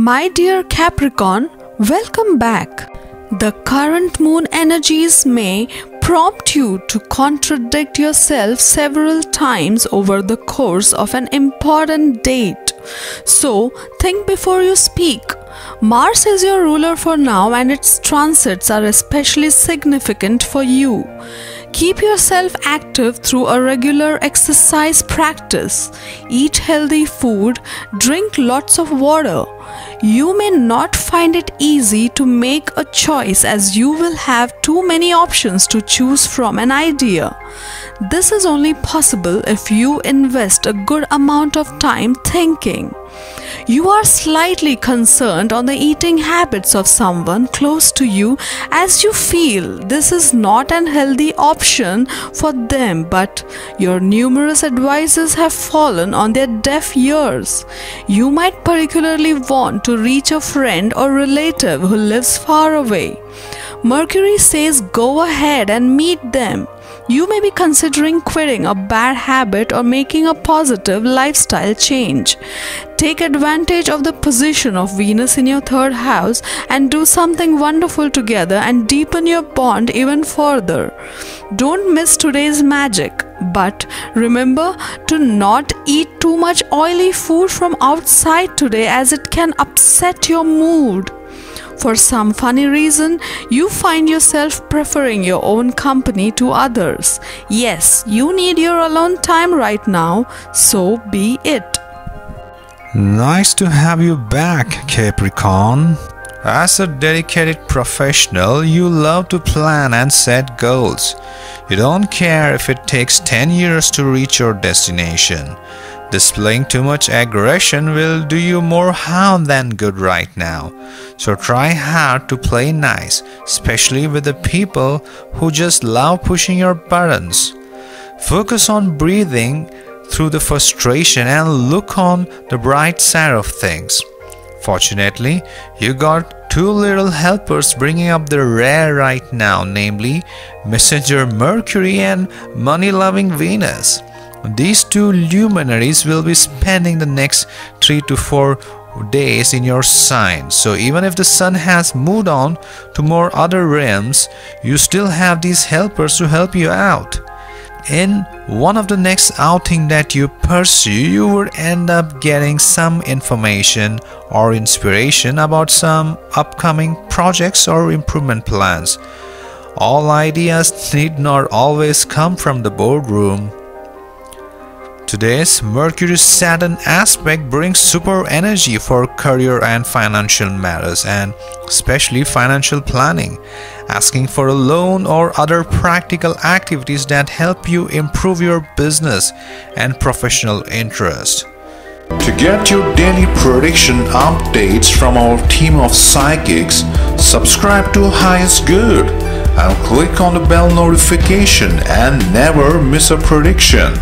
My dear Capricorn, welcome back. The current moon energies may prompt you to contradict yourself several times over the course of an important date. So, think before you speak. Mars is your ruler for now, and its transits are especially significant for you. Keep yourself active through a regular exercise practice. Eat healthy food, drink lots of water. You may not find it easy to make a choice as you will have too many options to choose from an idea. This is only possible if you invest a good amount of time thinking. You are slightly concerned on the eating habits of someone close to you as you feel this is not an healthy option for them, but your numerous advices have fallen on their deaf ears. You might particularly want to reach a friend or relative who lives far away. Mercury says go ahead and meet them. You may be considering quitting a bad habit or making a positive lifestyle change. Take advantage of the position of Venus in your third house and do something wonderful together and deepen your bond even further. Don't miss today's magic, but remember to not eat too much oily food from outside today as it can upset your mood. For some funny reason, you find yourself preferring your own company to others. Yes, you need your alone time right now, so be it. Nice to have you back, Capricorn. As a dedicated professional, you love to plan and set goals. You don't care if it takes 10 years to reach your destination. Displaying too much aggression will do you more harm than good right now. So try hard to play nice, especially with the people who just love pushing your buttons. Focus on breathing through the frustration and look on the bright side of things. Fortunately, you got two little helpers bringing up the rear right now, namely Messenger Mercury and money loving Venus. These two luminaries will be spending the next 3 to 4 days in your sign. So even if the sun has moved on to more other realms, you still have these helpers to help you out. In one of the next outing that you pursue, you would end up getting some information or inspiration about some upcoming projects or improvement plans. All ideas need not always come from the boardroom. Today's Mercury Saturn aspect brings super energy for career and financial matters and especially financial planning, asking for a loan or other practical activities that help you improve your business and professional interest. To get your daily prediction updates from our team of psychics, subscribe to Highest Good and click on the bell notification and never miss a prediction.